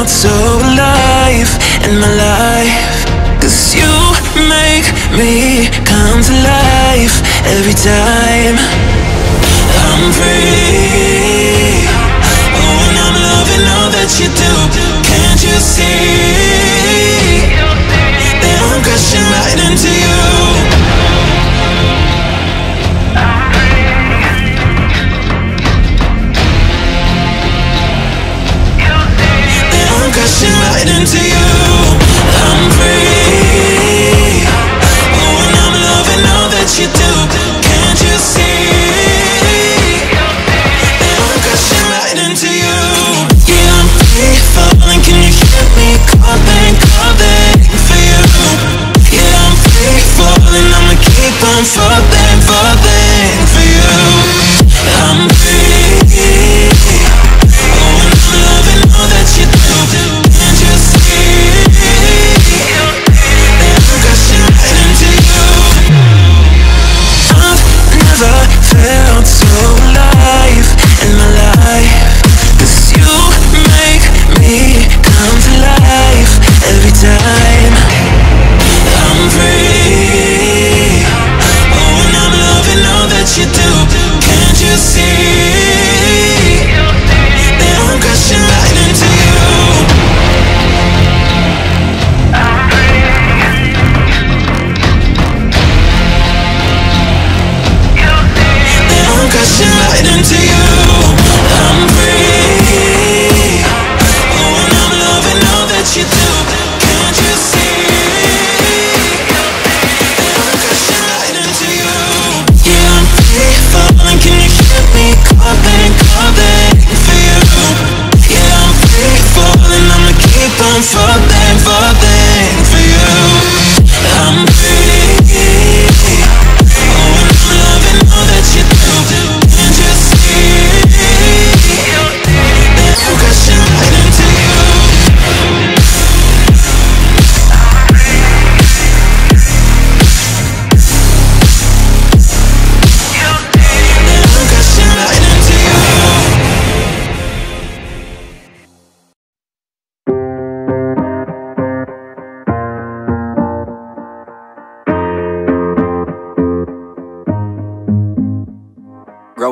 felt so alive in my life. Cause you make me come to life every time I'm free. Into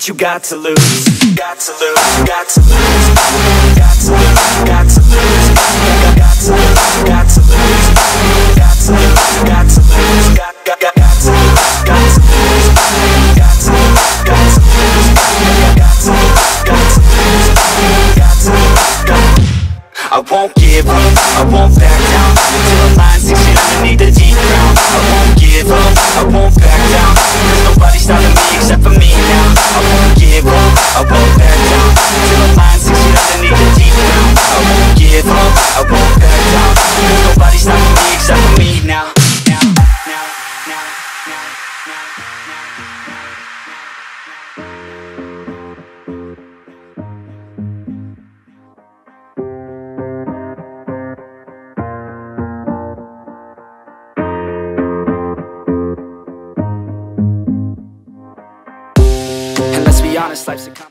What you got to lose, got to lose, got to lose, got to lose, got to lose, got to lose, got to lose, got to lose, got to lose, got got got got to lose, got to lose, got to lose, got to lose, got to lose, got to lose, got to lose, got I won't give up, I won't back down honest, life's a